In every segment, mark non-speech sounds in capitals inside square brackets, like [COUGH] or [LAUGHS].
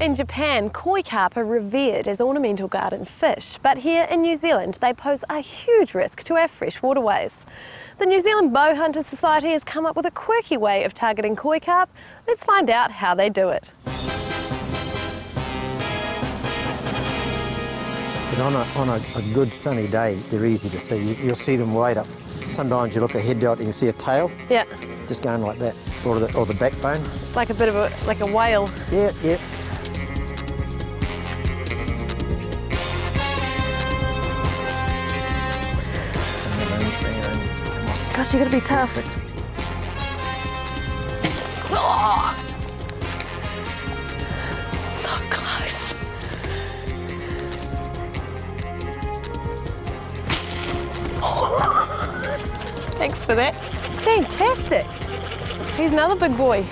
In Japan, koi carp are revered as ornamental garden fish, but here in New Zealand they pose a huge risk to our fresh waterways. The New Zealand Bow Hunters Society has come up with a quirky way of targeting koi carp. Let's find out how they do it. But on a, on a, a good sunny day, they're easy to see. You, will see them right up. Sometimes you look ahead out and you can see a tail. Yeah. Just going like that, or the, or the backbone. Like a bit of a, like a whale. Yeah, yeah. Gosh, you gotta be tough. Oh! So close. [LAUGHS] Thanks for that. Fantastic. He's another big boy.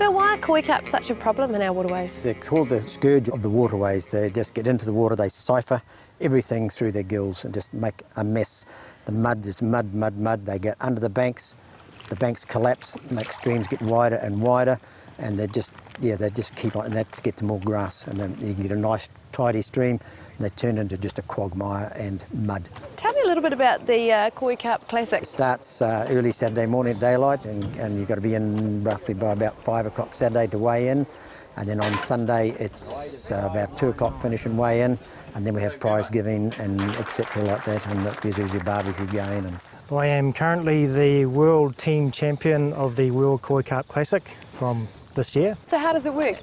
But why are koi carp such a problem in our waterways? They're called the scourge of the waterways. They just get into the water, they siphon everything through their gills and just make a mess. The mud is mud, mud, mud. They get under the banks, the banks collapse, make streams get wider and wider, and they just, yeah, they just keep on, and that gets more grass, and then you can get a nice tidy stream, and they turn into just a quagmire and mud. Tell me a little bit about the uh, Koi Carp Classic. It starts uh, early Saturday morning at daylight, and, and you've got to be in roughly by about five o'clock Saturday to weigh in. And then on Sunday, it's uh, about two o'clock finish and weigh in, and then we have prize giving and etc. like that, and there's usually a barbecue going. And... I am currently the world team champion of the World Koi Carp Classic from this year. So how does it work?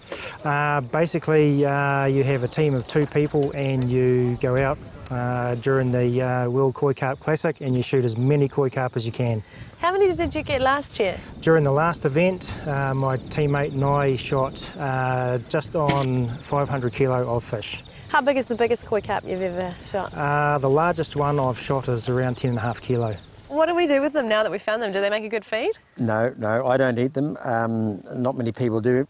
Uh, basically, uh, you have a team of two people and you go out uh, during the uh, World Koi Carp Classic and you shoot as many koi carp as you can. How many did you get last year? During the last event, uh, my teammate and I shot uh, just on 500 kilo of fish. How big is the biggest koi carp you've ever shot? Uh, the largest one I've shot is around 10 and a half kilo. What do we do with them now that we found them? Do they make a good feed? No, no, I don't eat them. Um, not many people do.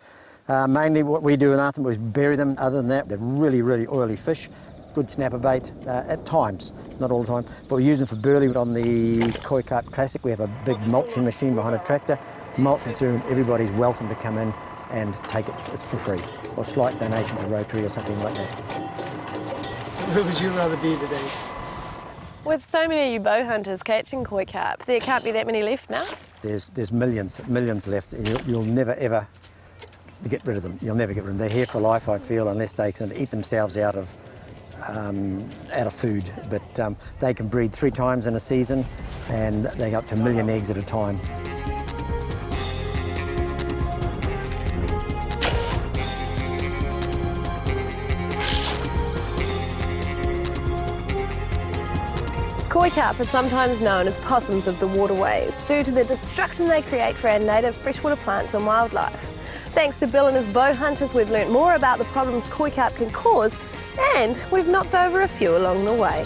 Uh, mainly what we do with them is bury them. Other than that, they're really, really oily fish. Good snapper bait uh, at times, not all the time. But we use them for burley on the Koi Carp Classic. We have a big mulching machine behind a tractor, mulching through, and everybody's welcome to come in and take it. It's for free, or slight donation to Rotary or something like that. Where would you rather be today? With so many of you bow hunters catching koi carp, there can't be that many left now? There's, there's millions, millions left. You'll, you'll never, ever get rid of them. You'll never get rid of them. They're here for life, I feel, unless they can eat themselves out of, um, out of food. But um, they can breed three times in a season, and they go up to a million eggs at a time. Koi carp are sometimes known as possums of the waterways due to the destruction they create for our native freshwater plants and wildlife. Thanks to Bill and his bow hunters, we've learnt more about the problems koi carp can cause and we've knocked over a few along the way.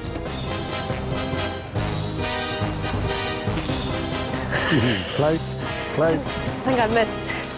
[LAUGHS] close, close. I think I missed.